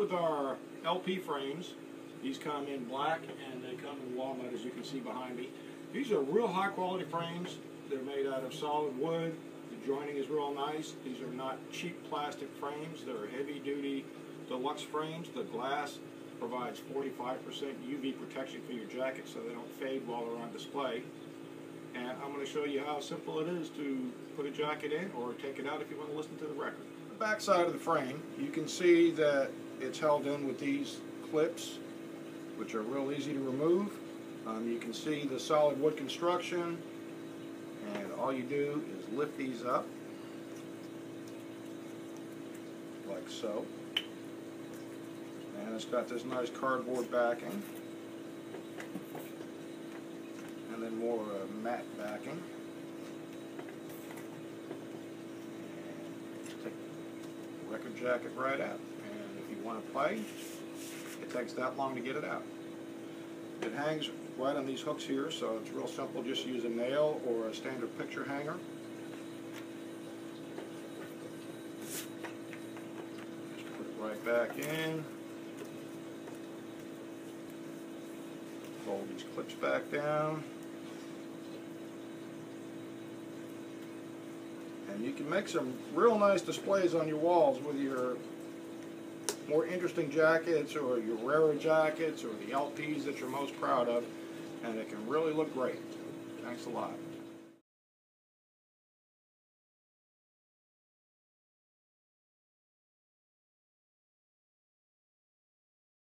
With our LP frames, these come in black and they come in walnut as you can see behind me. These are real high quality frames. They're made out of solid wood. The joining is real nice. These are not cheap plastic frames. They're heavy duty deluxe frames. The glass provides 45% UV protection for your jacket so they don't fade while they're on display. And I'm going to show you how simple it is to put a jacket in or take it out if you want to listen to the record. The back side of the frame, you can see that it's held in with these clips, which are real easy to remove. Um, you can see the solid wood construction, and all you do is lift these up, like so. And it's got this nice cardboard backing, and then more uh, matte backing. Take the record jacket right out. And if you want to play, it takes that long to get it out. It hangs right on these hooks here, so it's real simple. Just use a nail or a standard picture hanger. Just put it right back in. Fold these clips back down. And you can make some real nice displays on your walls with your more interesting jackets or your rarer jackets or the LPs that you're most proud of and it can really look great. Thanks a lot.